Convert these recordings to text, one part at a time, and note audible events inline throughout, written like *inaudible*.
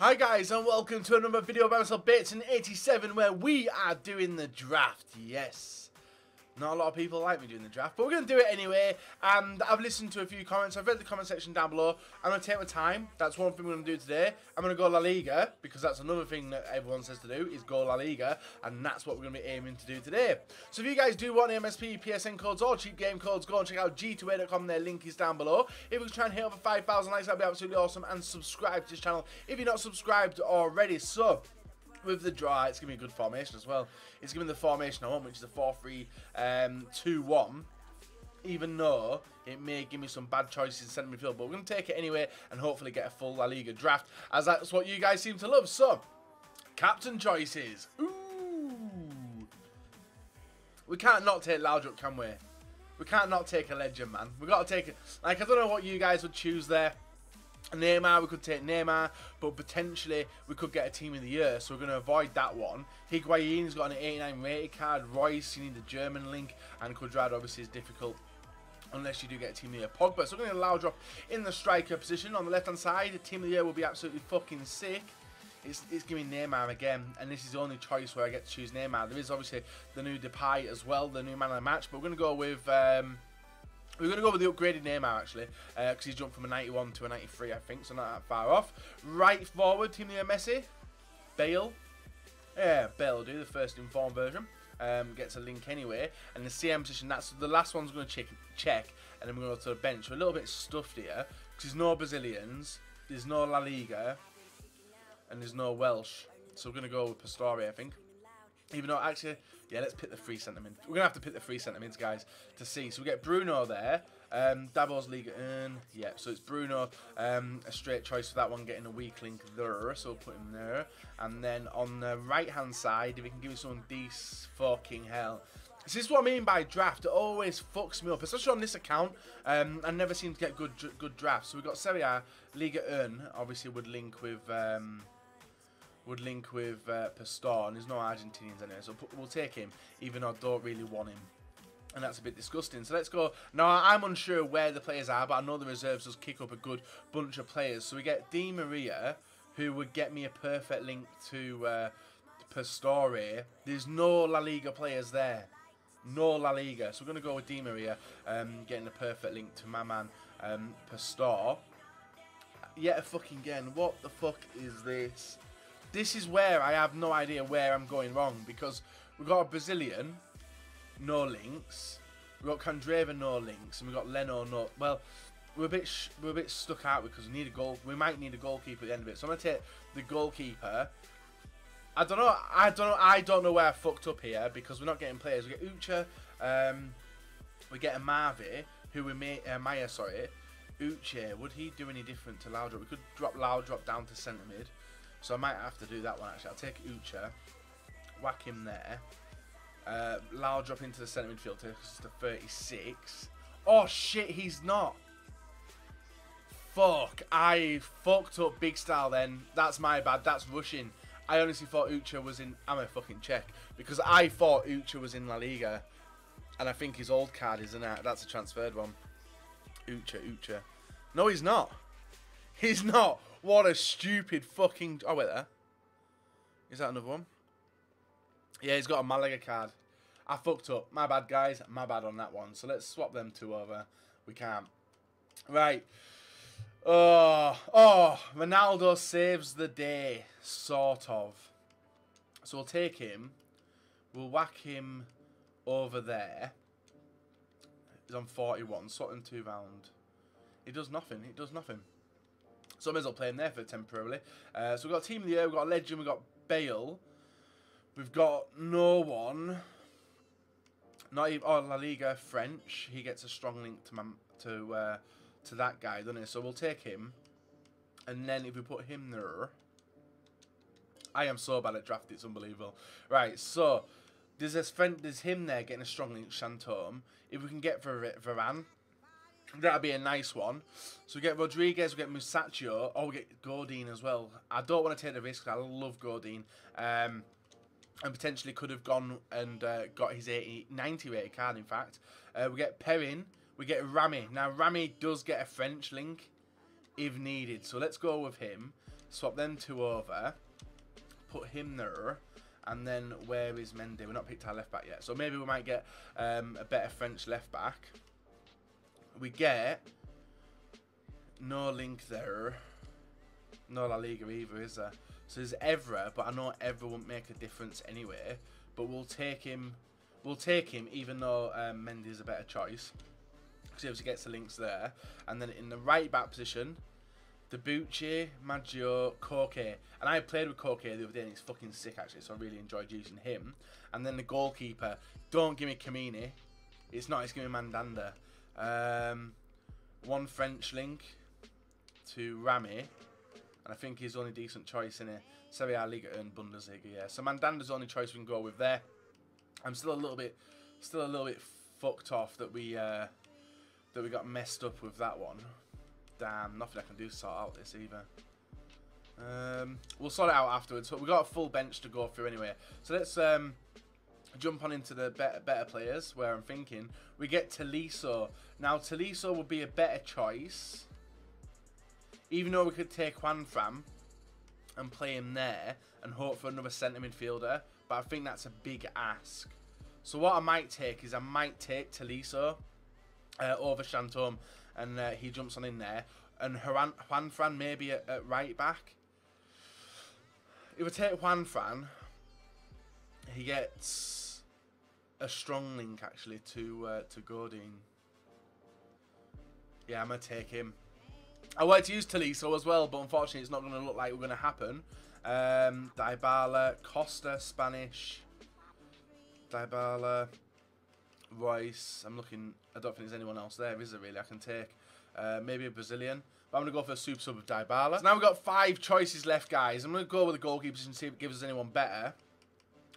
Hi guys and welcome to another video by myself Bateson 87 where we are doing the draft, yes. Not a lot of people like me doing the draft, but we're going to do it anyway. And I've listened to a few comments. I've read the comment section down below. I'm going to take my time. That's one thing we're going to do today. I'm going to go La Liga, because that's another thing that everyone says to do, is go La Liga. And that's what we're going to be aiming to do today. So if you guys do want MSP, PSN codes, or cheap game codes, go and check out g2a.com. Their link is down below. If we can try and hit over 5,000 likes, that'd be absolutely awesome. And subscribe to this channel if you're not subscribed already. So with the draw, it's going to be a good formation as well. It's giving the formation I want, which is a 4-3-2-1. Um, even though it may give me some bad choices in centre midfield. But we're going to take it anyway and hopefully get a full La Liga draft, as that's what you guys seem to love. So, captain choices. Ooh. We can't not take Laudrup, can we? We can't not take a legend, man. we got to take it. Like, I don't know what you guys would choose there. Neymar, we could take Neymar, but potentially we could get a team of the year, so we're going to avoid that one. Higuain's got an 89 rated card. Reus, you need the German link, and Cuadrado obviously is difficult unless you do get a team of the year. Pogba, so we're going to Laudrup in the striker position. On the left-hand side, the team of the year will be absolutely fucking sick. It's, it's giving Neymar again, and this is the only choice where I get to choose Neymar. There is obviously the new Depay as well, the new man of the match, but we're going to go with... Um, we're going to go with the upgraded Neymar, actually, because uh, he's jumped from a 91 to a 93, I think, so not that far off. Right forward, Team the Messi. Bale. Yeah, Bale will do the first informed version. Um, gets a link anyway. And the CM position, that's the last one's going to check, check, and then we're going to go to the bench. We're a little bit stuffed here, because there's no Brazilians, there's no La Liga, and there's no Welsh. So we're going to go with Pastore, I think. Even though, actually, yeah, let's pick the three mid. We're going to have to pick the three mids, guys, to see. So we get Bruno there. Um, Davos League in. Yeah, so it's Bruno. Um, a straight choice for that one, getting a weak link there. So we'll put him there. And then on the right-hand side, if we can give me someone decent fucking hell. This is what I mean by draft. It always fucks me up, especially on this account. Um, I never seem to get good good drafts. So we've got Serie A, Ligue 1, obviously would link with... Um, would link with uh, Pastore, and there's no Argentinians in so we'll take him, even though I don't really want him. And that's a bit disgusting. So let's go. Now, I'm unsure where the players are, but I know the reserves does kick up a good bunch of players. So we get Di Maria, who would get me a perfect link to uh, Pastore. There's no La Liga players there. No La Liga. So we're going to go with Di Maria, um, getting a perfect link to my man, um, Pastore. Yet fucking again, what the fuck is this? This is where I have no idea where I'm going wrong because we've got a Brazilian, no links. We've got Candreva, no links, and we've got Leno, no. Well, we're a bit we're a bit stuck out because we need a goal. We might need a goalkeeper at the end of it. So I'm gonna take the goalkeeper. I don't know. I don't know. I don't know where I fucked up here because we're not getting players. We get Ucha. Um, we get a Marvi, who we made uh, Maya. Sorry, Uche. Would he do any different to Laudrup? We could drop Laudrup down to centre mid. So I might have to do that one actually. I'll take Ucha, whack him there. Uh, drop into the centre midfield to, to 36. Oh shit, he's not. Fuck, I fucked up big style then. That's my bad, that's rushing. I honestly thought Ucha was in, I'm a fucking check. Because I thought Ucha was in La Liga. And I think his old card is in that. That's a transferred one. Ucha, Ucha. No, he's not. He's not. What a stupid fucking... Oh, wait there. Is that another one? Yeah, he's got a Malaga card. I fucked up. My bad, guys. My bad on that one. So let's swap them two over. We can't. Right. Oh, oh, Ronaldo saves the day, sort of. So we'll take him. We'll whack him over there. He's on 41. Sort him two round. He does nothing. He does nothing. So I may as well play him there for temporarily. Uh, so we've got Team of the Year, we've got Legend, we've got Bale. We've got no one. Not even oh La Liga French. He gets a strong link to to uh, to that guy, doesn't he? So we'll take him. And then if we put him there, I am so bad at draft. It's unbelievable. Right, so there's this friend, there's him there getting a strong link, Chantôme. If we can get Varane, That'd be a nice one. So we get Rodriguez, we get Musacchio. Oh, we get Godin as well. I don't want to take the risk. I love Godin. Um, and potentially could have gone and uh, got his 80, 90 rated card, in fact. Uh, we get Perrin. We get Rami. Now, Rami does get a French link if needed. So let's go with him. swap them two over, put him there, and then where is Mendy? We're not picked our left back yet, so maybe we might get um, a better French left back. We get no link there, no La Liga either, is there? So there's Evra, but I know Evra won't make a difference anyway. But we'll take him. We'll take him, even though um, is a better choice. Because he obviously gets the links there. And then in the right back position, Debuchy, Maggio, Koke. And I played with Koke the other day and he's fucking sick actually, so I really enjoyed using him. And then the goalkeeper, don't give me Kamini. It's not, it's giving me Mandanda. Um, one French link to Rami. And I think he's only decent choice in it. Serie A, Liga and Bundesliga, yeah. So Mandanda's only choice we can go with there. I'm still a little bit, still a little bit fucked off that we, uh, that we got messed up with that one. Damn, nothing I can do to sort out this either. Um, we'll sort it out afterwards. But we've got a full bench to go through anyway. So let's um, jump on into the better, better players where I'm thinking. We get Tolisso. Now, Tolisso would be a better choice. Even though we could take Juan Fran and play him there and hope for another centre midfielder. But I think that's a big ask. So what I might take is I might take Tolisso uh, over Chantôme and uh, he jumps on in there. And Juan, Juan Fran maybe at, at right back. If we take Juan Fran, he gets a strong link actually to uh, to Godin. Yeah, I'm gonna take him. I wanted to use Tolisso as well, but unfortunately it's not going to look like we're going to happen. Um, Dybala, Costa, Spanish. Dybala, Reus. I'm looking. I don't think there's anyone else there, is there really? I can take uh, maybe a Brazilian. But I'm going to go for a super sub of Dybala. So now we've got five choices left, guys. I'm going to go with the goalkeepers and see if it gives us anyone better.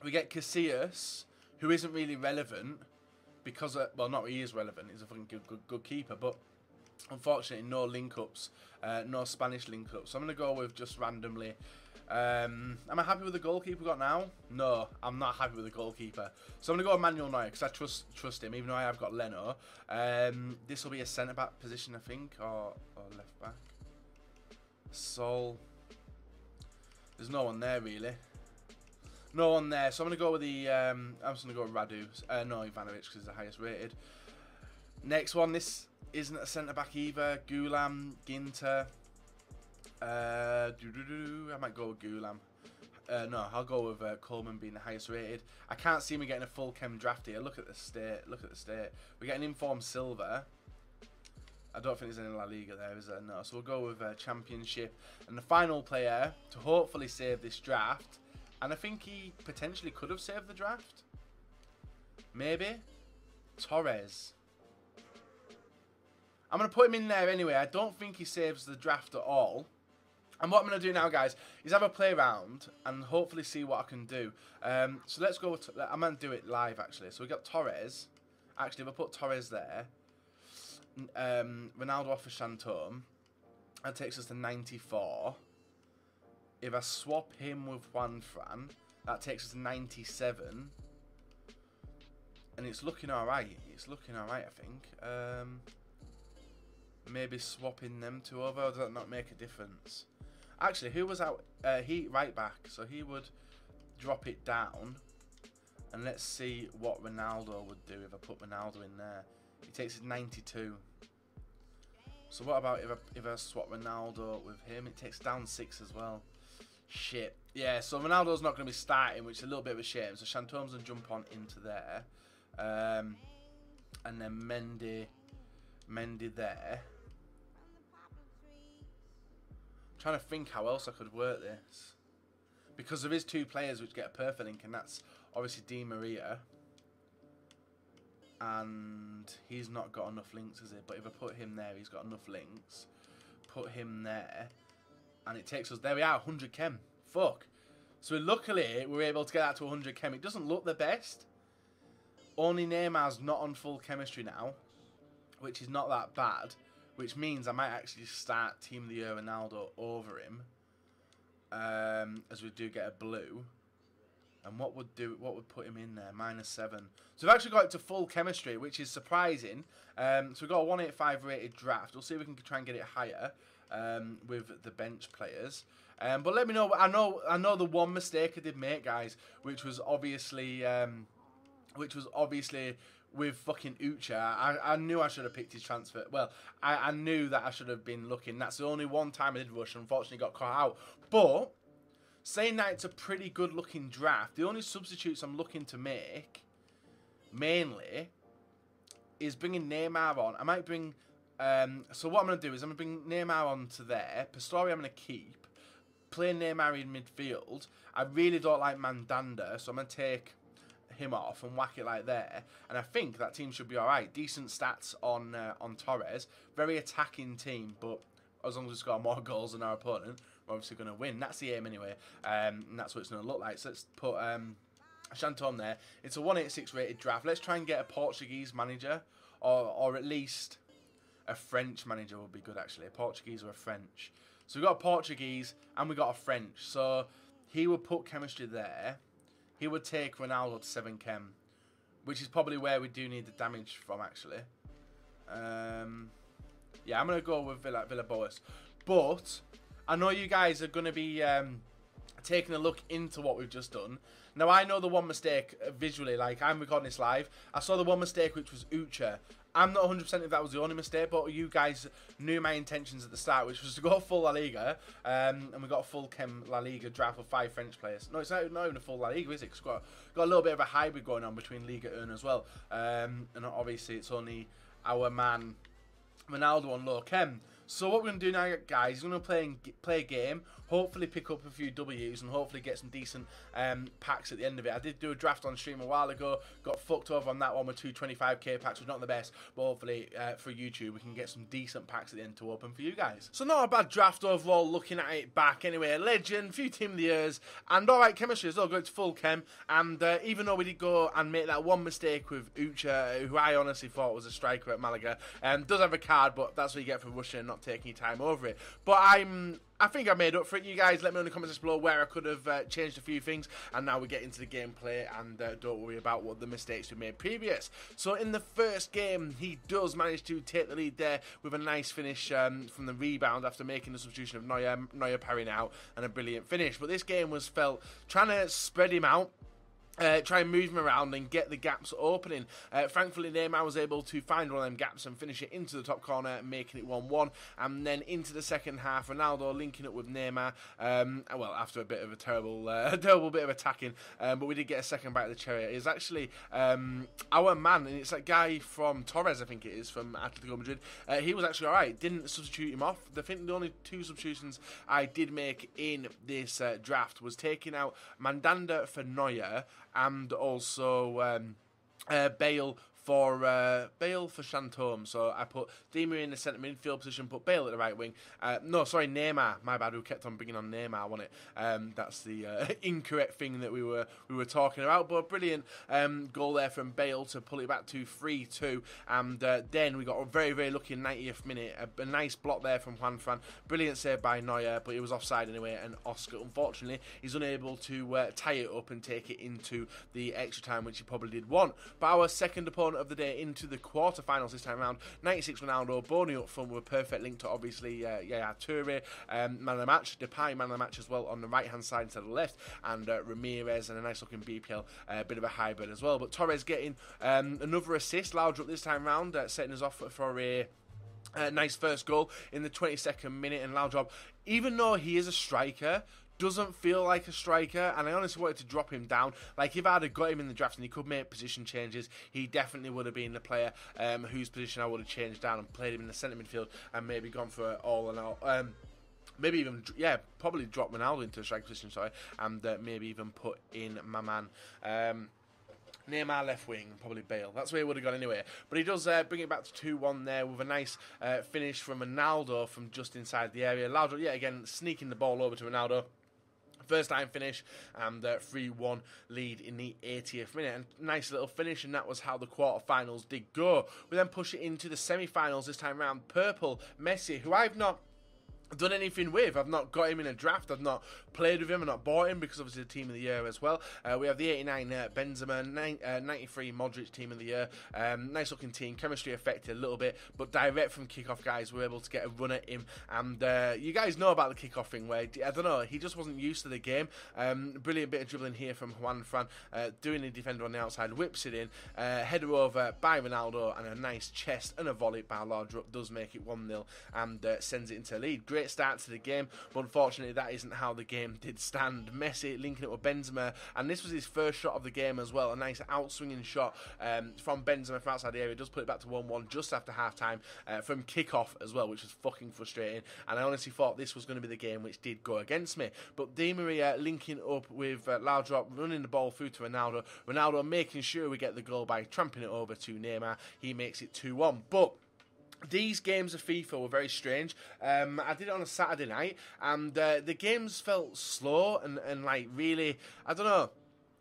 We get Casillas, who isn't really relevant because, of, well, not he is relevant. He's a fucking good, good, good keeper, but unfortunately, no link ups, uh, no Spanish link ups. So I'm to go with just randomly um, am I happy with the goalkeeper got now? No, I'm not happy with the goalkeeper. So I'm going to go with Manuel Neuer because I trust trust him, even though I have got Leno. Um, this will be a centre-back position, I think, or, or left-back. Sol. There's no one there, really. No one there. So I'm going to go with the... Um, I'm just going to go with Radu. Uh, no, Ivanovic because he's the highest rated. Next one. This isn't a centre-back either. Ghoulam, Ginter. Uh, I might go with Ghoulam. Uh, no, I'll go with uh, Coleman being the highest rated. I can't see me getting a full chem draft here. Look at the state. Look at the state. We're getting informed silver. I don't think there's any La Liga there, is there? No. So we'll go with uh, Championship. And the final player to hopefully save this draft. And I think he potentially could have saved the draft. Maybe. Torres. I'm going to put him in there anyway. I don't think he saves the draft at all. And what I'm going to do now, guys, is have a play around and hopefully see what I can do. Um, so let's go. To, I'm going to do it live, actually. So we got Torres. Actually, if I put Torres there, um, Ronaldo off of Chantôme, that takes us to 94. If I swap him with Juan Fran, that takes us to 97. And it's looking alright. It's looking alright, I think. Um, maybe swapping them two over, does that not make a difference? Actually, who was out? Uh, he right back, so he would drop it down. And let's see what Ronaldo would do if I put Ronaldo in there. He takes it 92. So what about if I, if I swap Ronaldo with him? It takes down 6 as well. Shit. Yeah, so Ronaldo's not going to be starting, which is a little bit of a shame. So Chantôme's going to jump on into there. Um, and then Mendy, Mendy there. trying to think how else I could work this. Because there is two players which get a perfect link, and that's obviously Di Maria. And he's not got enough links, is it? But if I put him there, he's got enough links. Put him there. And it takes us... There we are, 100 chem. Fuck. So luckily, we are able to get that to 100 chem. It doesn't look the best. Only Neymar's not on full chemistry now. Which is not that bad which means I might actually start Team the Year Ronaldo over him, um, as we do get a blue. And what would do? What would put him in there? Minus seven. So we've actually got it to full chemistry, which is surprising. Um, so we've got a 185 rated draft. We'll see if we can try and get it higher. Um, with the bench players. Um, but let me know. I know. I know the one mistake I did make, guys, which was obviously, um, which was obviously with fucking Ucha. I, I knew I should have picked his transfer. Well, I, I knew that I should have been looking. That's the only one time I did rush. Unfortunately, got caught out. But saying that it's a pretty good looking draft, the only substitutes I'm looking to make, mainly, is bringing Neymar on. I might bring. Um, so what I'm going to do is I'm going to bring Neymar on to there. Pastore I'm going to keep. Play Neymar in midfield. I really don't like Mandanda, so I'm going to take him off and whack it like there. And I think that team should be all right. Decent stats on uh, on Torres. Very attacking team, but as long as we score more *laughs* goals than our opponent, we're obviously going to win. That's the aim anyway. Um, and that's what it's going to look like. So let's put um, Chantôme there. It's a 186 rated draft. Let's try and get a Portuguese manager, or or at least a French manager would be good actually. A Portuguese or a French. So we got a Portuguese and we got a French. So he would put chemistry there. He would take Ronaldo to seven chem, which is probably where we do need the damage from actually. Um, yeah, I'm gonna go with Villa Villa Boas, but I know you guys are gonna be um, taking a look into what we've just done. Now I know the one mistake visually, like I'm recording this live. I saw the one mistake which was Ucha. I'm not 100% if that was the only mistake, but you guys knew my intentions at the start, which was to go full La Liga, um, and we got a full Chem La Liga draft of five French players. No, it's not, not even a full La Liga, is it? It's got, got a little bit of a hybrid going on between Liga and as well, um, and obviously it's only our man Ronaldo on low Chem. So what we're going to do now, guys, we're going to play and play a game, hopefully pick up a few W's and hopefully get some decent um, packs at the end of it. I did do a draft on stream a while ago, got fucked over on that one with two 25k packs, which not the best, but hopefully uh, for YouTube we can get some decent packs at the end to open for you guys. So not a bad draft overall, looking at it back anyway. Legend, few team of the years, and alright chemistry as well, going to full chem, and uh, even though we did go and make that one mistake with Ucha, who I honestly thought was a striker at Malaga, um, does have a card, but that's what you get for rushing not taking time over it. But I'm I think I made up for it. You guys let me know in the comments below where I could have uh, changed a few things. And now we get into the gameplay and uh, don't worry about what the mistakes we made previous. So in the first game, he does manage to take the lead there with a nice finish um, from the rebound after making the substitution of Neuer, Neuer parrying out and a brilliant finish. But this game was felt trying to spread him out uh, try and move him around and get the gaps opening. Uh, thankfully, Neymar was able to find one of them gaps and finish it into the top corner, making it 1 1. And then into the second half, Ronaldo linking up with Neymar. Um, well, after a bit of a terrible, uh, *laughs* terrible bit of attacking, um, but we did get a second bite of the cherry. It's actually um, our man, and it's that guy from Torres, I think it is, from Atletico Madrid. Uh, he was actually alright, didn't substitute him off. I think the only two substitutions I did make in this uh, draft was taking out Mandanda for Neuer and also um, uh, Bale for uh, Bale for Chantôme. So I put Maria in the centre midfield position, put Bale at the right wing. Uh, no, sorry, Neymar. My bad. Who kept on bringing on Neymar? On it. Um, that's the uh, *laughs* incorrect thing that we were we were talking about. But brilliant um, goal there from Bale to pull it back to three two. And uh, then we got a very very lucky 90th minute. A, a, nice block there from Juan Fran. Brilliant save by Neuer, but he was offside anyway. And Oscar, unfortunately, is unable to uh, tie it up and take it into the extra time, which he probably did want. But our second opponent of the day into the quarterfinals this time around. 96 Ronaldo, Bony up front a perfect link to obviously uh, yeah, Toure, um, man of the match, Depay man of the match as well on the right hand side instead of the left, and uh, Ramirez and a nice looking BPL, a uh, bit of a hybrid as well. But Torres getting um, another assist, Laudrup this time round, uh, setting us off for a. Uh, nice first goal in the 22nd minute, and Laudrup, even though he is a striker, doesn't feel like a striker, and I honestly wanted to drop him down. Like if I'd have got him in the draft and he could make position changes, he definitely would have been the player um, whose position I would have changed down and played him in the centre midfield and maybe gone for all and all. Um, maybe even yeah, probably drop Ronaldo into a strike position, sorry, and uh, maybe even put in my man. Um, Neymar left wing, probably Bale. That's where he would have gone anyway. But he does uh, bring it back to 2 1 there with a nice uh, finish from Ronaldo from just inside the area. Ronaldo, yet again, sneaking the ball over to Ronaldo. First time finish and uh, 3 uh, 1 lead in the 80th minute. And nice little finish, and that was how the quarterfinals did go. We then push it into the semi finals this time round. Purple, Messi, who I've not done anything with. I've not got him in a draft. I've not played with him. I've not bought him because obviously the team of the year as well. Uh, we have the 89 uh, Benzema, nine, uh, 93 Modric team of the year. Um, nice looking team. Chemistry affected a little bit, but direct from kickoff, guys, we were able to get a run at him. And uh, you guys know about the kickoff thing where I don't know, he just wasn't used to the game. Um, brilliant bit of dribbling here from Juan Fran, uh, doing the defender on the outside, whips it in, uh, header over by Ronaldo, and a nice chest and a volley by Laudrup does make it 1 0 and sends it into lead. Great great start to the game, but unfortunately that isn't how the game did stand. Messi linking it with Benzema, and this was his first shot of the game as well. A nice outswinging shot um, from Benzema from outside the area. Does put it back to 1-1 just after half time uh, from kickoff as well, which was fucking frustrating. And I honestly thought this was going to be the game which did go against me. But Di Maria linking up with uh, Laudrup, running the ball through to Ronaldo. Ronaldo making sure we get the goal by tramping it over to Neymar. He makes it 2-1. But these games of FIFA were very strange. Um, I did it on a Saturday night, and uh, the games felt slow and, and like really, I don't know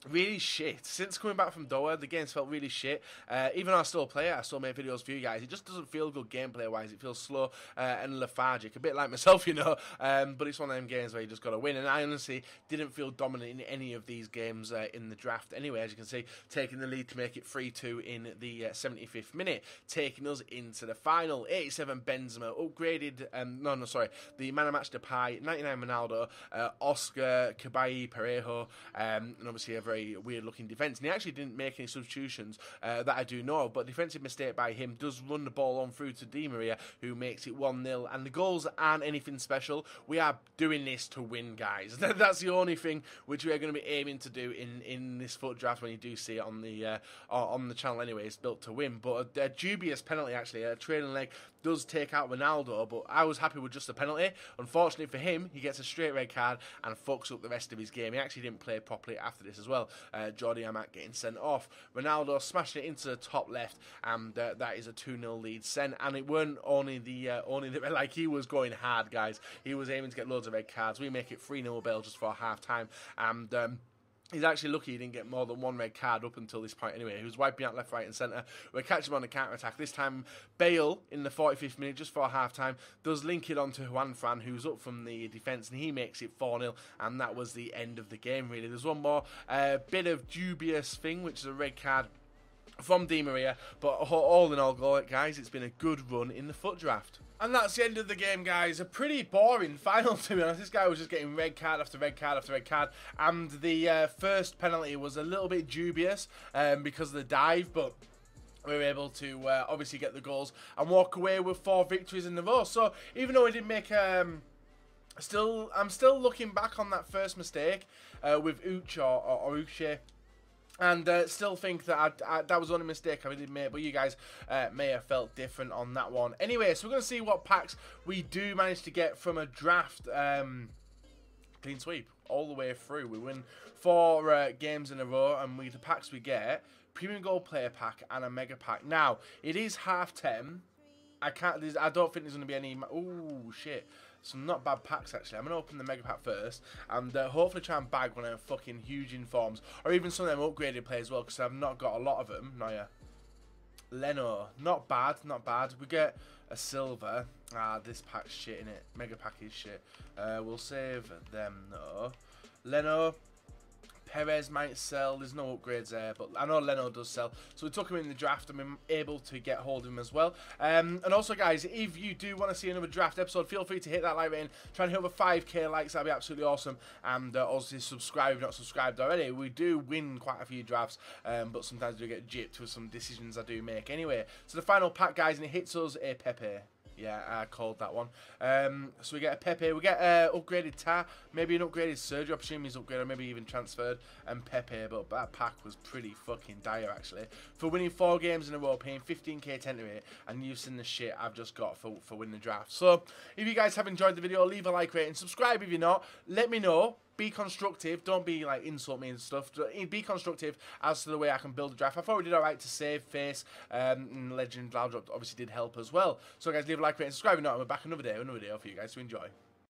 really shit. Since coming back from Doha, the game's felt really shit. Uh, even though I still play it, I still make videos for you guys. It just doesn't feel good gameplay wise. It feels slow uh, and lethargic, a bit like myself, *laughs* you know. Um, but it's one of them games where you just got to win. And I honestly didn't feel dominant in any of these games uh, in the draft. Anyway, as you can see, taking the lead to make it 3 2 in the 75th uh, minute, taking us into the final. 87 Benzema, upgraded, um, no, no, sorry, the man of match Depay, 99 Ronaldo, uh, Oscar, Cabaye, Parejo, um, and obviously a very weird looking defence. And he actually didn't make any substitutions uh, that I do know of, but defensive mistake by him does run the ball on through to Di Maria, who makes it 1 0. And the goals aren't anything special. We are doing this to win, guys. *laughs* That's the only thing which we are going to be aiming to do in, in this FUT draft when you do see it on the uh, on the channel anyway. It's built to win. But a, a dubious penalty, actually. A trailing leg does take out Ronaldo, but I was happy with just a penalty. Unfortunately for him, he gets a straight red card and fucks up the rest of his game. He actually didn't play properly after this as well. Uh, Jordi Amat getting sent off. Ronaldo smashing it into the top left, and uh, that is a 2 0 lead sent. And it weren't only the uh, only the *laughs* like he was going hard, guys. He was aiming to get loads of red cards. We make it 3 0 Bale just for half time, and. Um, He's actually lucky he didn't get more than one red card up until this point anyway. He was wiping out left, right, and centre. We catch him on the counter attack. This time, Bale in the 45th minute, just for half time, does link it onto Juan Fran, who's up from the defence, and he makes it 4 0. And that was the end of the game, really. There's one more uh, bit of dubious thing, which is a red card from Di Maria. But all in all, guys, it's been a good run in the FUT draft. And that's the end of the game, guys. A pretty boring *laughs* final, to be honest. This guy was just getting red card after red card after red card. And the uh, first penalty was a little bit dubious um, because of the dive, but we were able to uh, obviously get the goals and walk away with four victories in a row. So even though we didn't make... Um, still, I'm still looking back on that first mistake uh, with Uch or, or, or Uche and uh, still think that I, I, that was only a mistake I did make, but you guys uh, may have felt different on that one. Anyway, so we're going to see what packs we do manage to get from a draft. Um, clean sweep all the way through. We win four uh, games in a row, and we the packs we get premium gold player pack and a mega pack. Now it is half ten. I can't. I don't think there's going to be any. Oh shit! Some not bad packs actually. I'm gonna open the mega pack first, and uh, hopefully try and bag one of them fucking huge informs, or even some of them upgraded players as well, because I've not got a lot of them. No, yeah. Leno, not bad, not bad. We get a silver. Ah, this pack's shit in it. Mega pack is shit. Uh, we'll save them though. Leno, Perez might sell. There's no upgrades there, but I know Leno does sell. So we took him in the draft and I'm able to get hold of him as well. Um, and also, guys, if you do want to see another draft episode, feel free to hit that like button. Try and hit over 5k likes. That'd be absolutely awesome. And uh, also subscribe if you're not subscribed already. We do win quite a few drafts, um, but sometimes we get gypped with some decisions I do make. Anyway, so the final pack, guys, and it hits us a Pepe. Yeah, I called that one. Um, so we get a Pepe, we get uh, upgraded Ta, maybe an upgraded Sergio, I presume he's upgraded, maybe even transferred, and Pepe, but that pack was pretty fucking dire actually. For winning four games in a row, paying 15k 10 to it, and using the shit I've just got for, for winning the draft. So, if you guys have enjoyed the video, leave a like, rate, and subscribe if you're not. Let me know be constructive. Don't be like insult me and stuff. Be constructive as to the way I can build a draft. I thought we did alright to save face. Um, Legend Laudrup obviously did help as well. So guys, leave a like, rate, and subscribe. If not, I'm back another day, another video for you guys to enjoy.